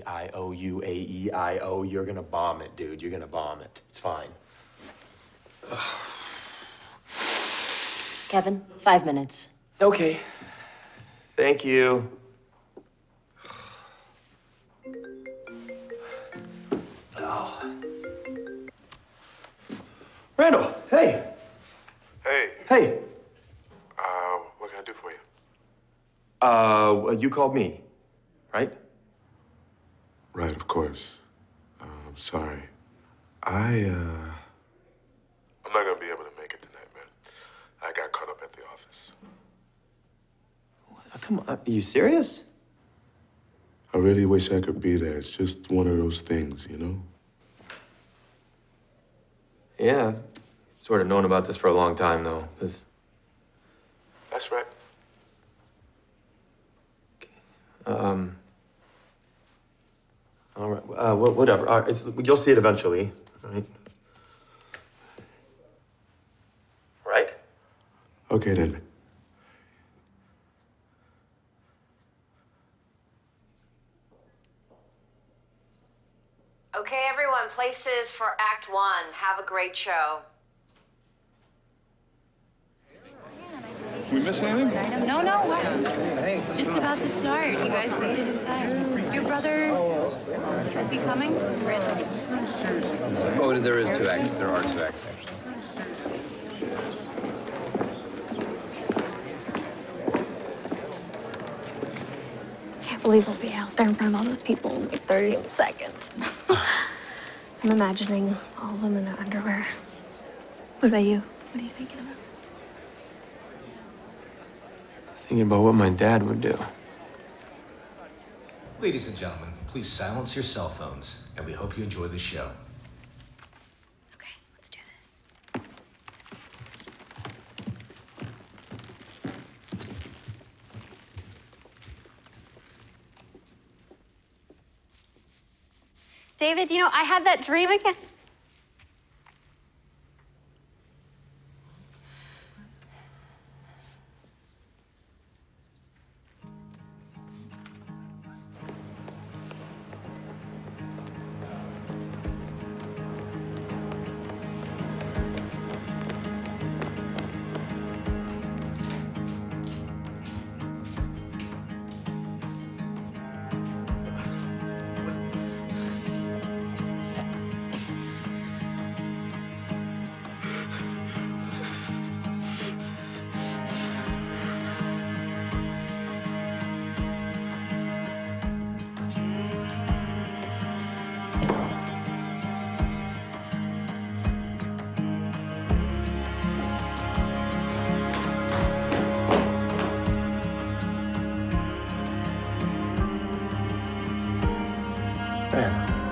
E I O U A E I O. You're gonna bomb it, dude. You're gonna bomb it. It's fine. Kevin, five minutes. Okay. Thank you. Oh. Randall, hey. Hey, Hey. uh, what can I do for you? Uh, you called me, right? Right, of course. Uh, I'm sorry. I, uh. I'm not gonna be able to make it tonight, man. I got caught up at the office. Uh, Come on, are you serious? I really wish I could be there. It's just one of those things, you know? Yeah. Sort of known about this for a long time, though. This. That's right. Um. All right. Uh, whatever. All right, it's, you'll see it eventually, right? Right. Okay, then. Okay, everyone, places for Act One. Have a great show. We miss anything? No, no, what? It's just about to start. You guys made it aside. Your brother, is he coming? Randall? Oh, there is two X. There are two X actually. Can't believe we'll be out there in front of all those people in like 30 seconds. I'm imagining all of them in their underwear. What about you? What are you thinking about? Thinking about what my dad would do. Ladies and gentlemen, please silence your cell phones, and we hope you enjoy the show. Okay, let's do this. David, you know, I had that dream again. 带了